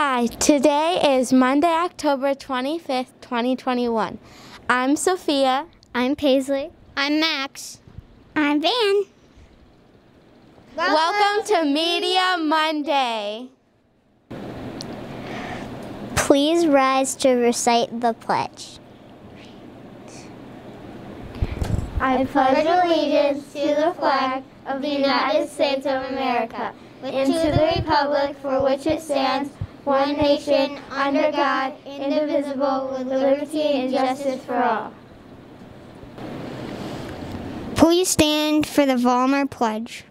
Hi, today is Monday, October 25th, 2021. I'm Sophia. I'm Paisley. I'm Max. I'm Van. Welcome to Media Monday. Please rise to recite the pledge. I pledge allegiance to the flag of the United States of America and to the republic for which it stands, one nation, under God, indivisible, with liberty and justice for all. Please stand for the Vollmer Pledge.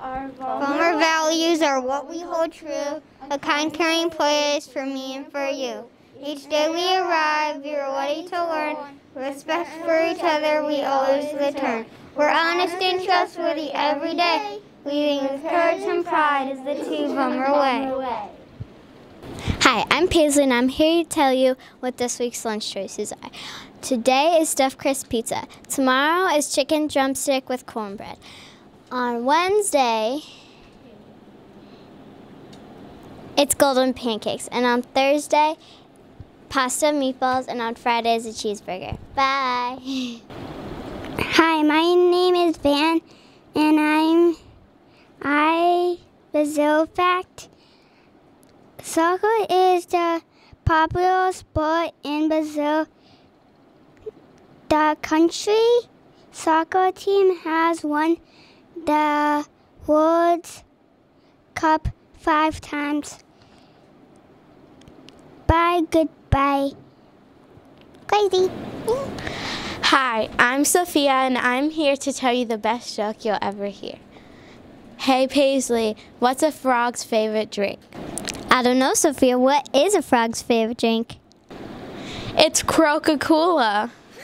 Our Vollmer values are what we hold true, a kind, caring place for me and for you. Each day we arrive, we are ready to learn. Respect for each other, we always return. We're honest and trustworthy every day. Leading with courage and pride is the two Vollmer way. Hi, I'm Paisley and I'm here to tell you what this week's lunch choices are. Today is stuffed crust pizza. Tomorrow is chicken drumstick with cornbread. On Wednesday, it's golden pancakes. And on Thursday, pasta, meatballs, and on Friday is a cheeseburger. Bye. Hi, my name is Van, and I'm I Brazil fact. Soccer is the popular sport in Brazil. The country soccer team has won the World Cup five times. Bye, goodbye. Crazy. Hi, I'm Sophia and I'm here to tell you the best joke you'll ever hear. Hey Paisley, what's a frog's favorite drink? I don't know, Sophia. What is a frog's favorite drink? It's Coca-Cola.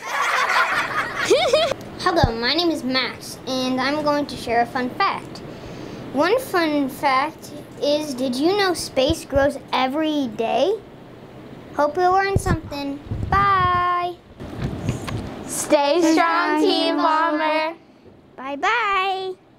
Hello, my name is Max, and I'm going to share a fun fact. One fun fact is did you know space grows every day? Hope you learned something. Bye. Stay strong, Team Vollmer. Bye bye.